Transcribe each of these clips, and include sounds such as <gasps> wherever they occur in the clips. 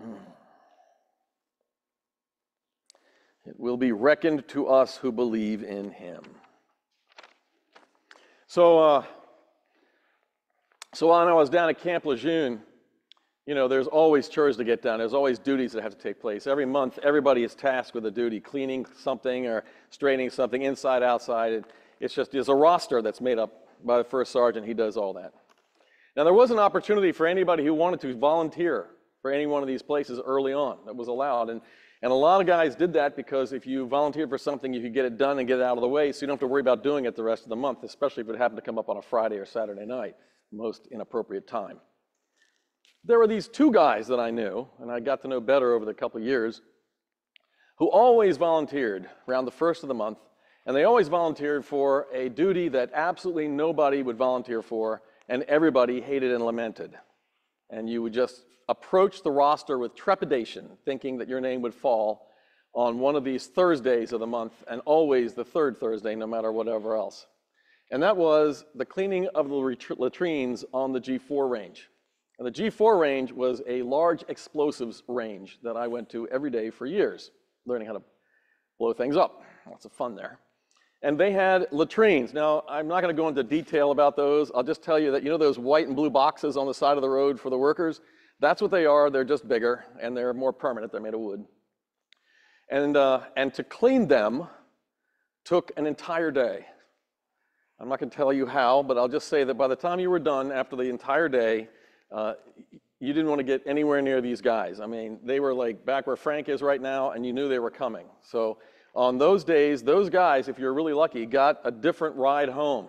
<sighs> It will be reckoned to us who believe in him. So, uh, so when I was down at Camp Lejeune, you know, there's always chores to get done. There's always duties that have to take place. Every month, everybody is tasked with a duty, cleaning something or straightening something inside, outside. It's just, there's a roster that's made up by the first sergeant. He does all that. Now, there was an opportunity for anybody who wanted to volunteer for any one of these places early on that was allowed. And, and a lot of guys did that because if you volunteered for something, you could get it done and get it out of the way so you don't have to worry about doing it the rest of the month, especially if it happened to come up on a Friday or Saturday night, most inappropriate time. There were these two guys that I knew, and I got to know better over the couple of years, who always volunteered around the first of the month, and they always volunteered for a duty that absolutely nobody would volunteer for, and everybody hated and lamented. And you would just approach the roster with trepidation, thinking that your name would fall on one of these Thursdays of the month, and always the third Thursday, no matter whatever else. And that was the cleaning of the latrines on the G4 range. And the G4 range was a large explosives range that I went to every day for years, learning how to blow things up. Lots of fun there. And they had latrines. Now, I'm not going to go into detail about those. I'll just tell you that you know those white and blue boxes on the side of the road for the workers? That's what they are. They're just bigger and they're more permanent. They're made of wood. And, uh, and to clean them took an entire day. I'm not going to tell you how, but I'll just say that by the time you were done after the entire day, uh, you didn't want to get anywhere near these guys. I mean, they were like back where Frank is right now, and you knew they were coming. So on those days, those guys, if you're really lucky, got a different ride home.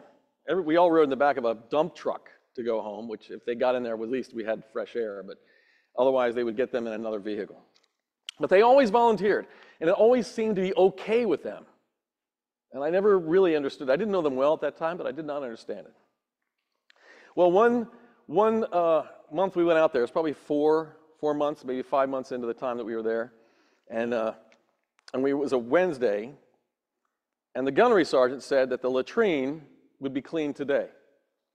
Every, we all rode in the back of a dump truck to go home, which if they got in there, at least we had fresh air, but otherwise they would get them in another vehicle. But they always volunteered, and it always seemed to be okay with them. And I never really understood. I didn't know them well at that time, but I did not understand it. Well, one, one uh, month we went out there, it was probably four, four months, maybe five months into the time that we were there. And, uh, and we, it was a Wednesday, and the gunnery sergeant said that the latrine would be cleaned today.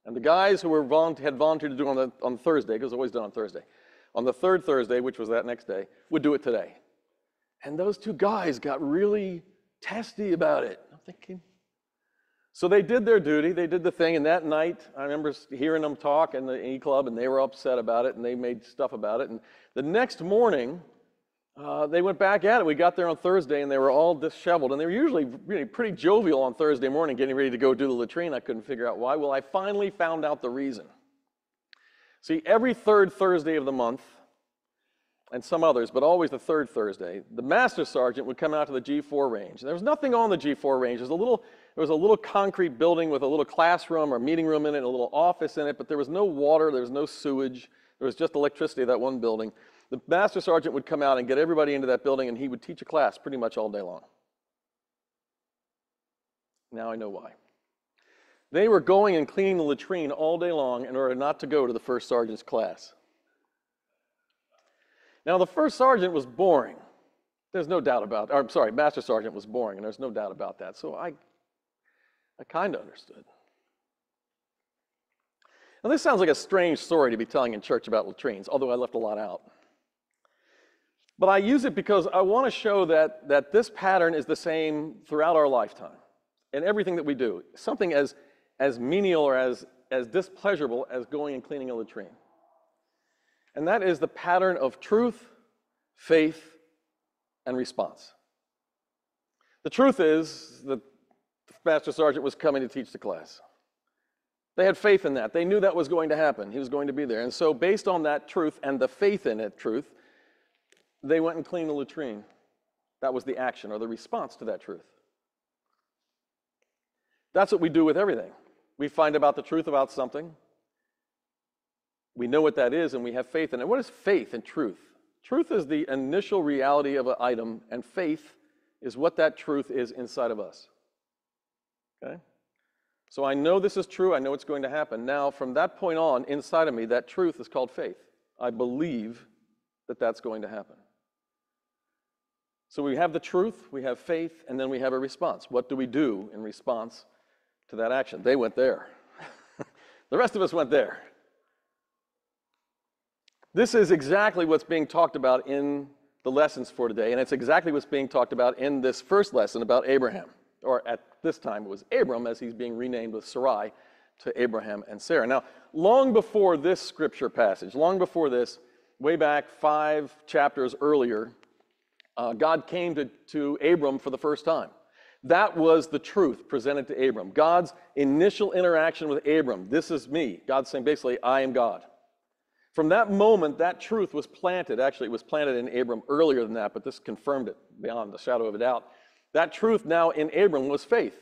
And the guys who were volunteer, had volunteered to do it on, the, on Thursday, because it's always done on Thursday, on the third Thursday, which was that next day, would do it today. And those two guys got really testy about it. I'm thinking, so they did their duty, they did the thing, and that night, I remember hearing them talk in the E Club, and they were upset about it, and they made stuff about it. And the next morning, uh, they went back at it. We got there on Thursday, and they were all disheveled, and they were usually really pretty jovial on Thursday morning, getting ready to go do the latrine. I couldn't figure out why. Well, I finally found out the reason. See, every third Thursday of the month, and some others, but always the third Thursday, the master sergeant would come out to the G4 range. And There was nothing on the G4 range. There was a little, there was a little concrete building with a little classroom or meeting room in it, and a little office in it, but there was no water, there was no sewage, there was just electricity that one building. The master sergeant would come out and get everybody into that building, and he would teach a class pretty much all day long. Now I know why. They were going and cleaning the latrine all day long in order not to go to the first sergeant's class. Now, the first sergeant was boring. There's no doubt about it. I'm sorry, master sergeant was boring, and there's no doubt about that. So I, I kind of understood. Now, this sounds like a strange story to be telling in church about latrines, although I left a lot out. But I use it because I want to show that, that this pattern is the same throughout our lifetime in everything that we do. Something as, as menial or as, as displeasurable as going and cleaning a latrine and that is the pattern of truth, faith, and response. The truth is that the Master Sergeant was coming to teach the class. They had faith in that. They knew that was going to happen. He was going to be there. And so, based on that truth and the faith in it, truth, they went and cleaned the latrine. That was the action or the response to that truth. That's what we do with everything. We find about the truth about something, we know what that is and we have faith in it. What is faith and truth? Truth is the initial reality of an item, and faith is what that truth is inside of us. Okay? So I know this is true. I know it's going to happen. Now, from that point on, inside of me, that truth is called faith. I believe that that's going to happen. So we have the truth, we have faith, and then we have a response. What do we do in response to that action? They went there. <laughs> the rest of us went there. This is exactly what's being talked about in the lessons for today, and it's exactly what's being talked about in this first lesson about Abraham. Or at this time, it was Abram as he's being renamed with Sarai to Abraham and Sarah. Now, long before this scripture passage, long before this, way back five chapters earlier, uh, God came to, to Abram for the first time. That was the truth presented to Abram. God's initial interaction with Abram. This is me. God saying basically, I am God. From that moment, that truth was planted. Actually, it was planted in Abram earlier than that, but this confirmed it beyond the shadow of a doubt. That truth now in Abram was faith.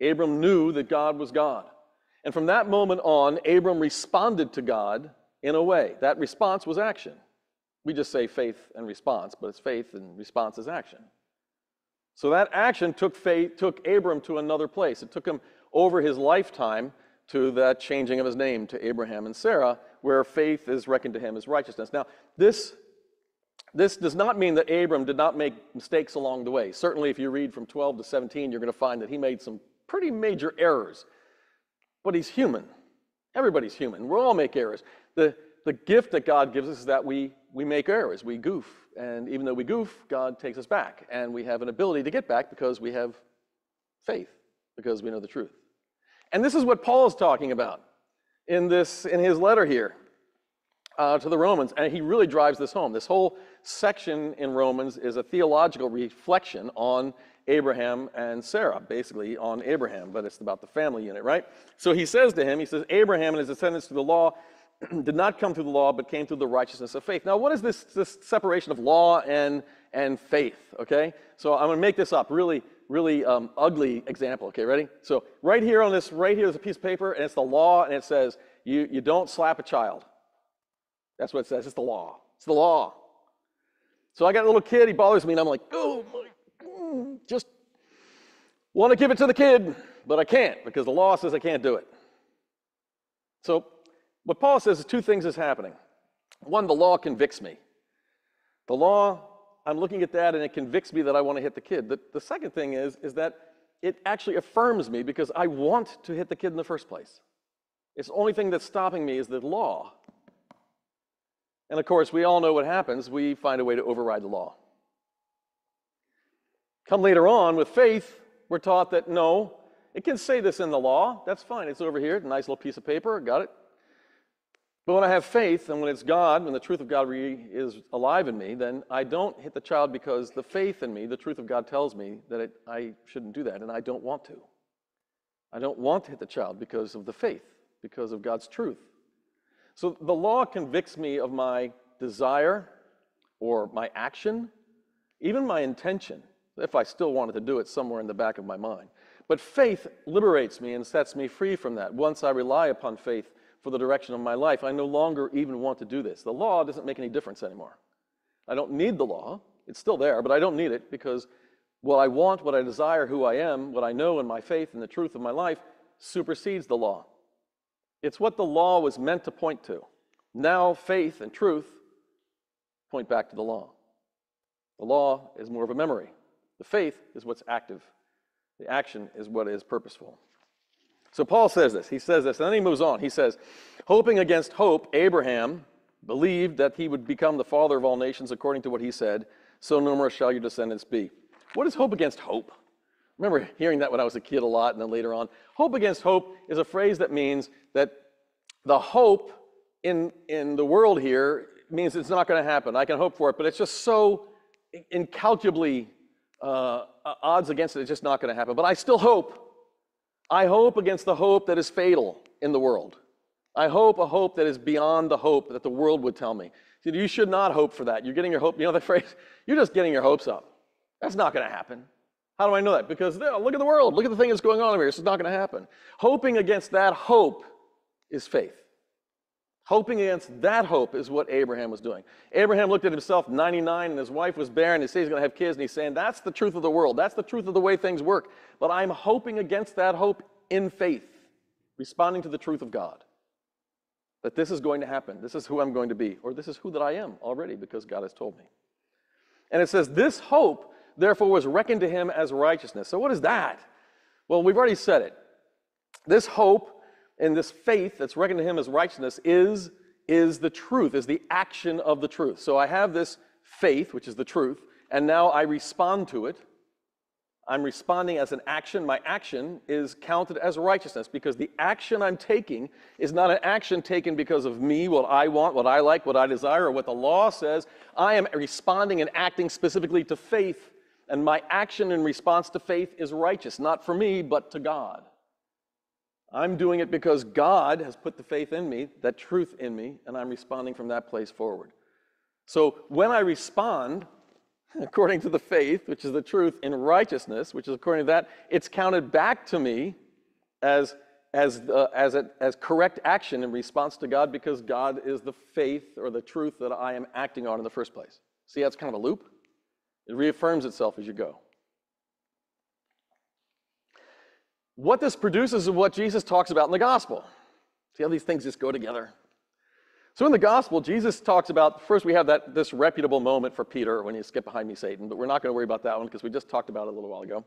Abram knew that God was God. And from that moment on, Abram responded to God in a way. That response was action. We just say faith and response, but it's faith and response is action. So that action took faith, took Abram to another place. It took him over his lifetime to that changing of his name to Abraham and Sarah, where faith is reckoned to him as righteousness. Now, this, this does not mean that Abram did not make mistakes along the way. Certainly, if you read from 12 to 17, you're going to find that he made some pretty major errors. But he's human. Everybody's human. We all make errors. The, the gift that God gives us is that we, we make errors, we goof. And even though we goof, God takes us back. And we have an ability to get back because we have faith, because we know the truth. And this is what Paul is talking about in, this, in his letter here uh, to the Romans. And he really drives this home. This whole section in Romans is a theological reflection on Abraham and Sarah, basically on Abraham, but it's about the family unit, right? So he says to him, he says, Abraham and his descendants through the law <clears throat> did not come through the law, but came through the righteousness of faith. Now, what is this, this separation of law and, and faith? Okay? So I'm going to make this up. Really, really um, ugly example. Okay, ready? So right here on this, right here is a piece of paper, and it's the law, and it says you, you don't slap a child. That's what it says. It's the law. It's the law. So I got a little kid, he bothers me, and I'm like, oh, my, mm, just want to give it to the kid, but I can't because the law says I can't do it. So what Paul says is two things is happening. One, the law convicts me. The law, I'm looking at that and it convicts me that I want to hit the kid. The, the second thing is, is that it actually affirms me because I want to hit the kid in the first place. It's the only thing that's stopping me is the law. And of course, we all know what happens. We find a way to override the law. Come later on with faith, we're taught that no, it can say this in the law. That's fine. It's over here, nice little piece of paper. Got it. But when I have faith and when it's God, when the truth of God re- is alive in me, then I don't hit the child because the faith in me, the truth of God tells me that it, I shouldn't do that, and I don't want to. I don't want to hit the child because of the faith, because of God's truth. So the law convicts me of my desire or my action, even my intention, if I still wanted to do it somewhere in the back of my mind. But faith liberates me and sets me free from that. Once I rely upon faith for the direction of my life. I no longer even want to do this. The law doesn't make any difference anymore. I don't need the law. It's still there, but I don't need it because what I want, what I desire, who I am, what I know in my faith and the truth of my life supersedes the law. It's what the law was meant to point to. Now, faith and truth point back to the law. The law is more of a memory. The faith is what's active. The action is what is purposeful. So Paul says this. He says this, and then he moves on. He says, Hoping against hope, Abraham believed that he would become the father of all nations according to what he said, so numerous shall your descendants be. What is hope against hope? Remember hearing that when I was a kid a lot, and then later on. Hope against hope is a phrase that means that the hope in, in the world here means it's not going to happen. I can hope for it, but it's just so incalculably uh, odds against it, it's just not going to happen. But I still hope. I hope against the hope that is fatal in the world. I hope a hope that is beyond the hope that the world would tell me. You should not hope for that. You're getting your hope, you know the <laughs> phrase? You're just getting your hopes up. That's not going to happen. How do I know that? Because look at the world. Look at the thing that's going on over here. Is not going to happen. Hoping against that hope is faith. Hoping against that hope is what Abraham was doing. Abraham looked at himself 99 and his wife was barren. He says he's going to have kids and he's saying, That's the truth of the world. That's the truth of the way things work. But I'm hoping against that hope in faith, responding to the truth of God. That this is going to happen. This is who I'm going to be. Or this is who that I am already because God has told me. And it says, This hope, therefore, was reckoned to him as righteousness. So, what is that? Well, we've already said it. This hope and this faith that's reckoned to him as righteousness is is the truth, is the action of the truth. So I have this faith, which is the truth, and now I respond to it. I'm responding as an action. My action is counted as righteousness because the action I'm taking is not an action taken because of me, what I want, what I like, what I desire, or what the law says. I am responding and acting specifically to faith, and my action in response to faith is righteous, not for me, but to God. I'm doing it because God has put the faith in me, that truth in me, and I'm responding from that place forward. So when I respond, <laughs> according to the faith, which is the truth, in righteousness, which is according to that, it's counted back to me as, as, uh, as, a, as correct action in response to God because God is the faith or the truth that I am acting on in the first place. See, that's kind of a loop. It reaffirms itself as you go. What this produces is what Jesus talks about in the gospel. See how these things just go together? So in the gospel, Jesus talks about first we have that this reputable moment for Peter when you skip behind me, Satan, but we're not going to worry about that one because we just talked about it a little while ago.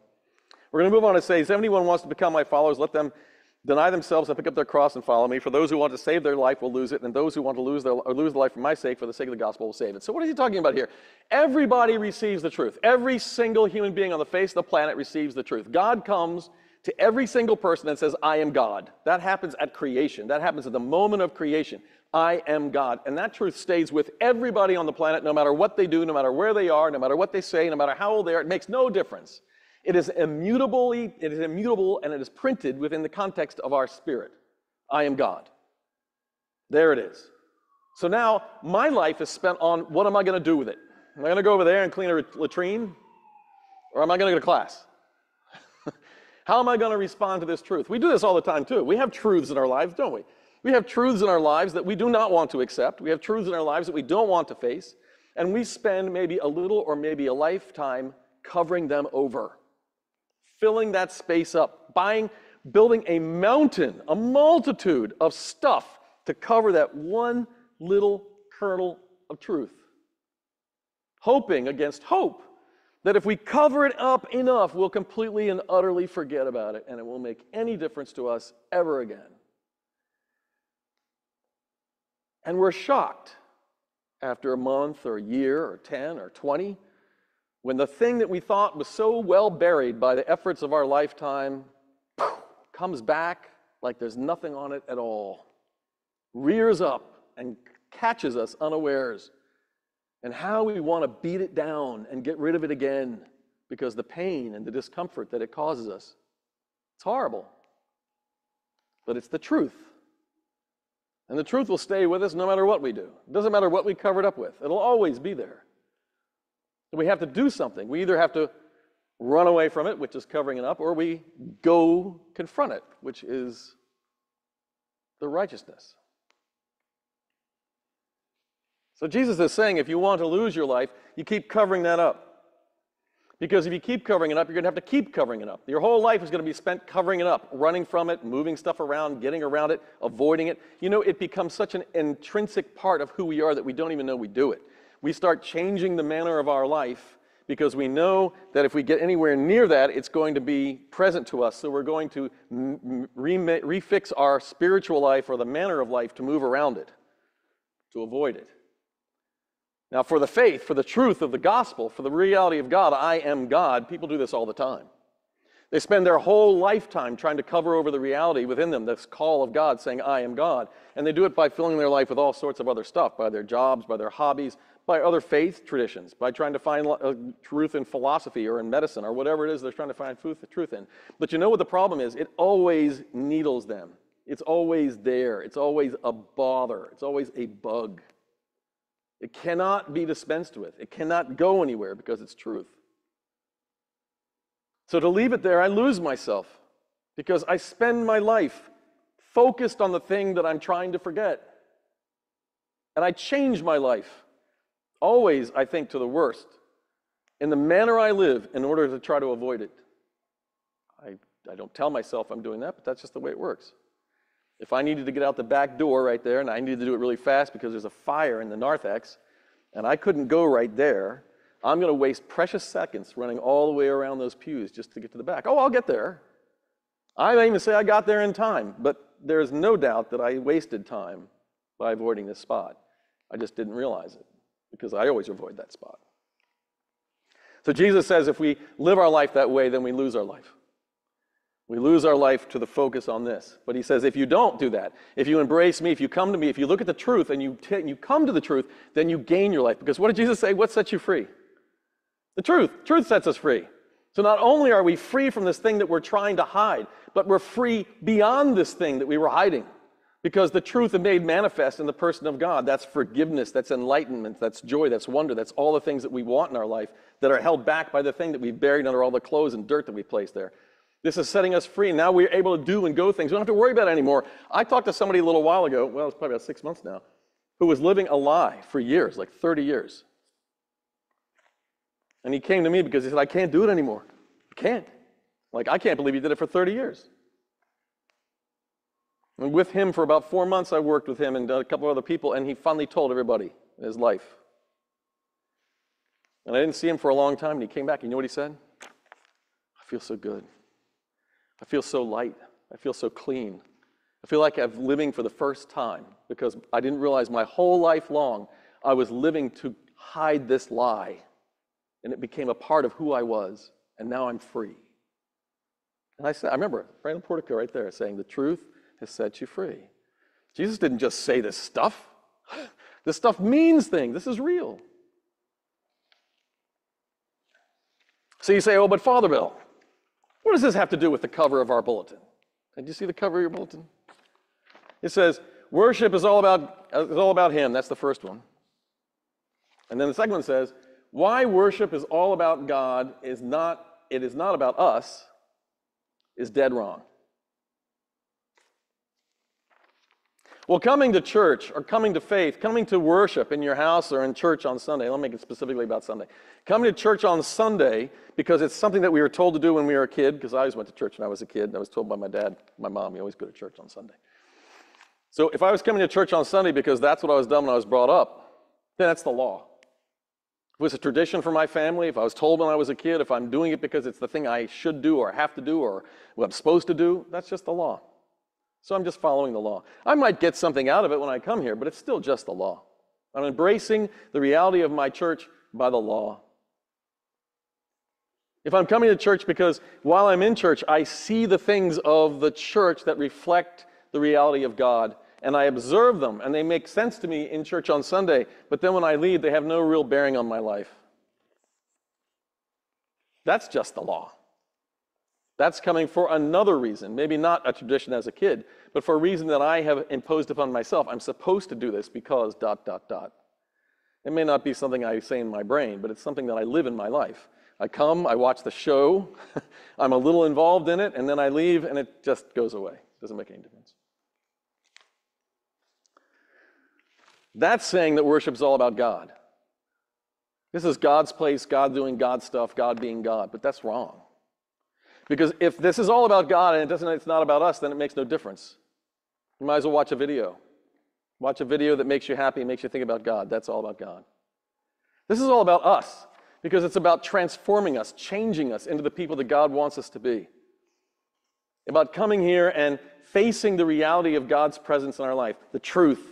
We're going to move on to say, if anyone wants to become my followers, let them deny themselves and pick up their cross and follow me. For those who want to save their life will lose it, and those who want to lose their lose their life for my sake, for the sake of the gospel, will save it. So what is he talking about here? Everybody receives the truth. Every single human being on the face of the planet receives the truth. God comes to every single person that says, I am God. That happens at creation. That happens at the moment of creation. I am God. And that truth stays with everybody on the planet, no matter what they do, no matter where they are, no matter what they say, no matter how old they are. It makes no difference. It is immutably, it is immutable, and it is printed within the context of our spirit. I am God. There it is. So now my life is spent on what am I going to do with it? Am I going to go over there and clean a latrine? Or am I going to go to class? How am I going to respond to this truth? We do this all the time too. We have truths in our lives, don't we? We have truths in our lives that we do not want to accept. We have truths in our lives that we don't want to face. And we spend maybe a little or maybe a lifetime covering them over, filling that space up, buying, building a mountain, a multitude of stuff to cover that one little kernel of truth. Hoping against hope that if we cover it up enough, we'll completely and utterly forget about it and it won't make any difference to us ever again. And we're shocked after a month or a year or 10 or 20 when the thing that we thought was so well buried by the efforts of our lifetime comes back like there's nothing on it at all, rears up and catches us unawares, and how we want to beat it down and get rid of it again because the pain and the discomfort that it causes us. It's horrible, but it's the truth. And the truth will stay with us no matter what we do. It doesn't matter what we cover it up with, it'll always be there. we have to do something. We either have to run away from it, which is covering it up, or we go confront it, which is the righteousness. So Jesus is saying if you want to lose your life, you keep covering that up. Because if you keep covering it up, you're going to have to keep covering it up. Your whole life is going to be spent covering it up, running from it, moving stuff around, getting around it, avoiding it. You know, it becomes such an intrinsic part of who we are that we don't even know we do it. We start changing the manner of our life because we know that if we get anywhere near that, it's going to be present to us. So we're going to refix our spiritual life or the manner of life to move around it, to avoid it. Now, for the faith, for the truth of the gospel, for the reality of God, I am God, people do this all the time. They spend their whole lifetime trying to cover over the reality within them, this call of God saying, I am God. And they do it by filling their life with all sorts of other stuff, by their jobs, by their hobbies, by other faith traditions, by trying to find uh, truth in philosophy or in medicine or whatever it is they're trying to find truth in. But you know what the problem is? It always needles them. It's always there. It's always a bother. It's always a bug. It cannot be dispensed with. It cannot go anywhere because it's truth. So to leave it there, I lose myself because I spend my life focused on the thing that I'm trying to forget. And I change my life, always, I think, to the worst, in the manner I live in order to try to avoid it. I, I don't tell myself I'm doing that, but that's just the way it works. If I needed to get out the back door right there, and I needed to do it really fast because there's a fire in the narthex, and I couldn't go right there, I'm going to waste precious seconds running all the way around those pews just to get to the back. Oh, I'll get there. I may even say I got there in time, but there's no doubt that I wasted time by avoiding this spot. I just didn't realize it because I always avoid that spot. So Jesus says if we live our life that way, then we lose our life. We lose our life to the focus on this. But he says, if you don't do that, if you embrace me, if you come to me, if you look at the truth and you, t- you come to the truth, then you gain your life. Because what did Jesus say? What sets you free? The truth. Truth sets us free. So not only are we free from this thing that we're trying to hide, but we're free beyond this thing that we were hiding. Because the truth is made manifest in the person of God. That's forgiveness, that's enlightenment, that's joy, that's wonder, that's all the things that we want in our life that are held back by the thing that we've buried under all the clothes and dirt that we placed there. This is setting us free. Now we're able to do and go things. We don't have to worry about it anymore. I talked to somebody a little while ago, well, it's probably about six months now, who was living a lie for years, like 30 years. And he came to me because he said, I can't do it anymore. I can't. Like, I can't believe he did it for 30 years. And with him for about four months, I worked with him and a couple of other people, and he finally told everybody in his life. And I didn't see him for a long time, and he came back. You know what he said? I feel so good. I feel so light. I feel so clean. I feel like I'm living for the first time because I didn't realize my whole life long I was living to hide this lie. And it became a part of who I was, and now I'm free. And I said, I remember in portico right there saying, The truth has set you free. Jesus didn't just say this stuff. <gasps> This stuff means things. This is real. So you say, oh, but Father Bill, what does this have to do with the cover of our bulletin? Did you see the cover of your bulletin? It says, worship is all about, is all about Him. That's the first one. And then the second one says, why worship is all about God is not, it is not about us, is dead wrong. Well, coming to church or coming to faith, coming to worship in your house or in church on Sunday, let me make it specifically about Sunday. Coming to church on Sunday because it's something that we were told to do when we were a kid, because I always went to church when I was a kid. and I was told by my dad, my mom, you always go to church on Sunday. So if I was coming to church on Sunday because that's what I was done when I was brought up, then that's the law. If it was a tradition for my family, if I was told when I was a kid, if I'm doing it because it's the thing I should do or have to do or what I'm supposed to do, that's just the law. So I'm just following the law. I might get something out of it when I come here, but it's still just the law. I'm embracing the reality of my church by the law. If I'm coming to church because while I'm in church, I see the things of the church that reflect the reality of God, and I observe them, and they make sense to me in church on Sunday, but then when I leave, they have no real bearing on my life. That's just the law. That's coming for another reason, maybe not a tradition as a kid, but for a reason that I have imposed upon myself. I'm supposed to do this because dot, dot, dot. It may not be something I say in my brain, but it's something that I live in my life. I come, I watch the show, <laughs> I'm a little involved in it, and then I leave and it just goes away. It doesn't make any difference. That's saying that worship is all about God. This is God's place, God doing God stuff, God being God, but that's wrong. Because if this is all about God and it doesn't, it's not about us, then it makes no difference. You might as well watch a video. Watch a video that makes you happy makes you think about God. That's all about God. This is all about us because it's about transforming us, changing us into the people that God wants us to be. About coming here and facing the reality of God's presence in our life, the truth,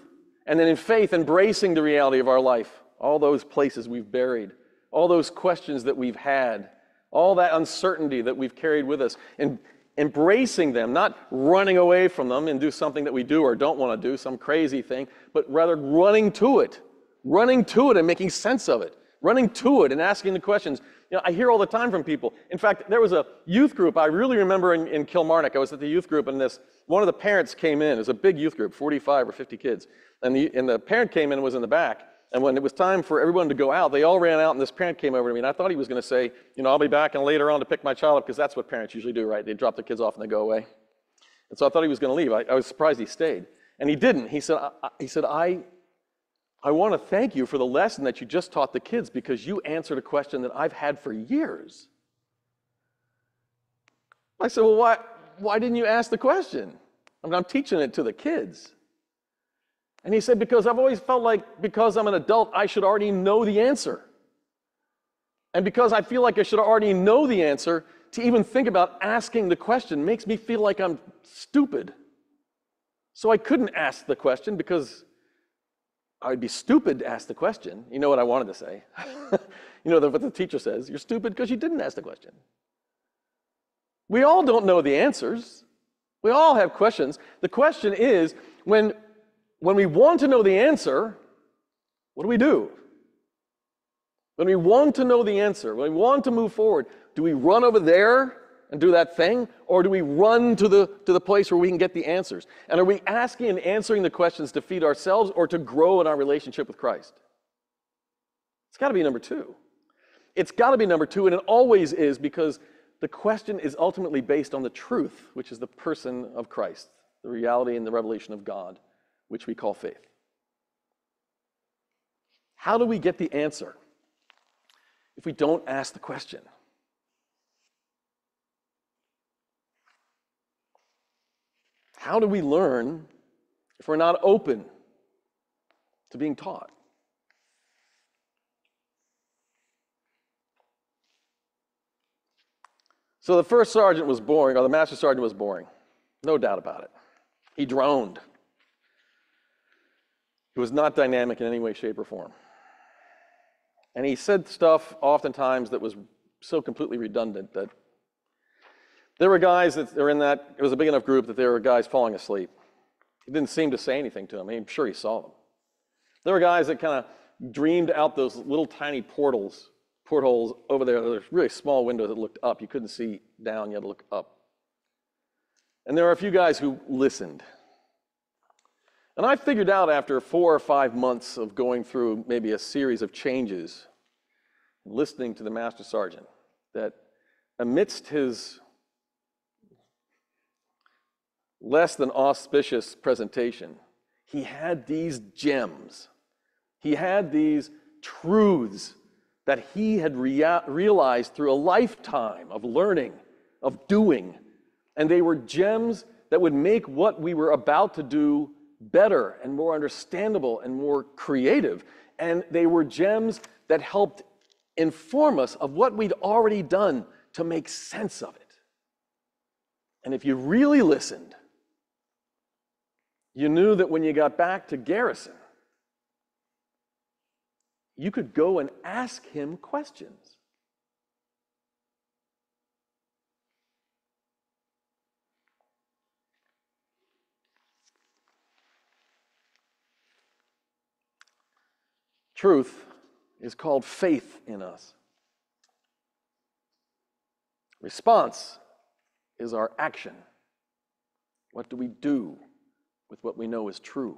and then in faith embracing the reality of our life, all those places we've buried, all those questions that we've had all that uncertainty that we've carried with us, and embracing them, not running away from them and do something that we do or don't want to do, some crazy thing, but rather running to it, running to it and making sense of it, running to it and asking the questions. You know, I hear all the time from people. In fact, there was a youth group I really remember in, in Kilmarnock. I was at the youth group, and this one of the parents came in. It was a big youth group, 45 or 50 kids, and the, and the parent came in was in the back. And when it was time for everyone to go out, they all ran out, and this parent came over to me, and I thought he was going to say, you know, I'll be back and later on to pick my child up, because that's what parents usually do, right? They drop their kids off and they go away. And so I thought he was going to leave. I, I, was surprised he stayed. And he didn't. He said, I, he said, I, I want to thank you for the lesson that you just taught the kids because you answered a question that I've had for years. I said, well, why, why didn't you ask the question? I mean, I'm teaching it to the kids. And he said, Because I've always felt like because I'm an adult, I should already know the answer. And because I feel like I should already know the answer, to even think about asking the question makes me feel like I'm stupid. So I couldn't ask the question because I'd be stupid to ask the question. You know what I wanted to say? <laughs> you know what the teacher says? You're stupid because you didn't ask the question. We all don't know the answers. We all have questions. The question is when, when we want to know the answer, what do we do? When we want to know the answer, when we want to move forward, do we run over there and do that thing? Or do we run to the, to the place where we can get the answers? And are we asking and answering the questions to feed ourselves or to grow in our relationship with Christ? It's got to be number two. It's got to be number two, and it always is because the question is ultimately based on the truth, which is the person of Christ, the reality and the revelation of God, which we call faith. How do we get the answer if we don't ask the question? How do we learn if we're not open to being taught? So the first sergeant was boring, or the master sergeant was boring. No doubt about it. He droned. He was not dynamic in any way, shape, or form. And he said stuff oftentimes that was so completely redundant that there were guys that were in that, it was a big enough group that there were guys falling asleep. He didn't seem to say anything to them. I'm sure he saw them. There were guys that kind of dreamed out those little tiny portals, portholes over there. There's really small windows that looked up. You couldn't see down, you had to look up. And there were a few guys who listened. And I figured out after four or five months of going through maybe a series of changes, listening to the master sergeant, that amidst his less than auspicious presentation, he had these gems. He had these truths that he had rea- realized through a lifetime of learning, of doing. And they were gems that would make what we were about to do better and more understandable and more creative. And they were gems that helped inform us of what we'd already done to make sense of it. And if you really listened, you knew that when you got back to Garrison, you could go and ask him questions. Truth is called faith in us. Response is our action. What do we do? with what we know is true.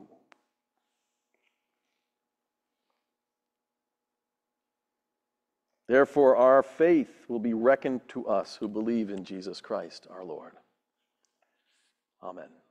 Therefore, our faith will be reckoned to us who believe in Jesus Christ our Lord. Amen.